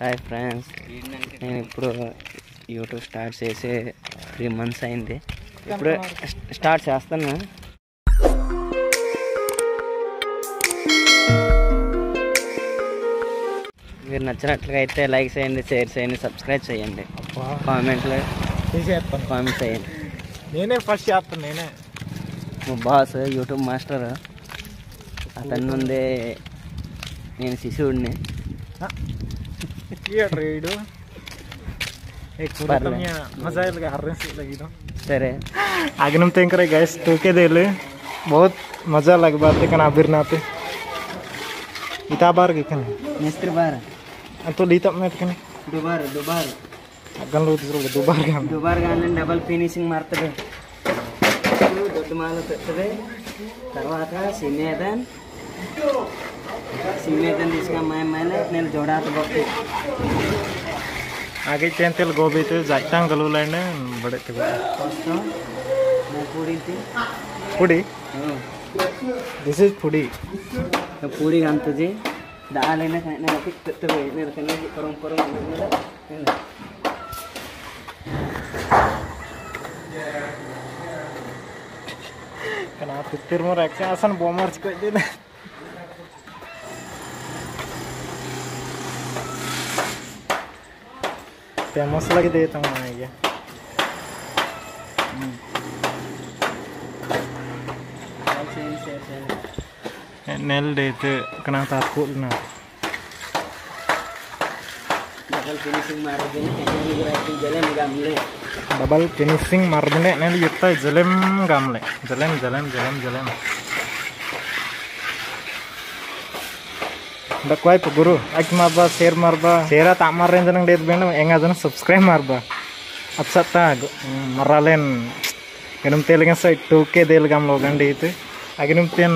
Hi friends నేను ఇప్పుడు YouTube start చేసి త్రీ మంత్స్ అయింది. ఇప్పుడు స్టార్ట్ చేస్తాను. మీరు నచ్చినట్లుగా అయితే లైక్ చేయండి షేర్ చేయండి. సబ్స్క్రైబ్ చేయండి కామెంట్లో కామెంట్ చేయండి. నేనే ఫస్ట్ చేస్తాను నేనే. మా బాస్ యూట్యూబ్ మాస్టర్ అతని నుండి నేను శిశువుడిని. क्लियर रेडो एक पूरा Parle. कमिया मजा आएगा हर से लगी तो సరే आगे नम तें करे गैस टोके दे ले बहुत मजा लग बात कन आबिर नाते इता बार के कन మిస్త్రి బార్ तो लीता में कन దుబార్ దుబార్ अगन लो दूसरो दो बार का దుబార్ కానీ డబల్ ఫినిషింగ్ మారుతుంది దొడ్డు మాల పెడుతుంది తర్వాత సిమేదన్ సిమేదన్ తీసుకున్న ಮೇಲೆ నేను జోడాత బొట్టి आगे चेन तेल गोभी तो जाइटांग गलू लेने बड़े ते पुड़ी? दिस इज़ पुड़ी। पुड़ी गान जी दाल खाने ना तो परम परम एक्शन बोमर्स कर देना ಮಸಲಾಗಿದೆ ತಮ್ಮ ನನಗೆ Nel deh itu kena takut nah. Double finishing marble jalan gamle. Double finishing marble nel yutta jalan gamle. Jalan jalan jalan jalan. ಜಲೆಮ್ ಜಲೆಮ್ Dakwai po guru, like marba, share marba, share tak marren janang date benda, enga janang subscribe marba. Apsa tag, maralen, ganum telinga sa 2k del gam logan date, aginum ten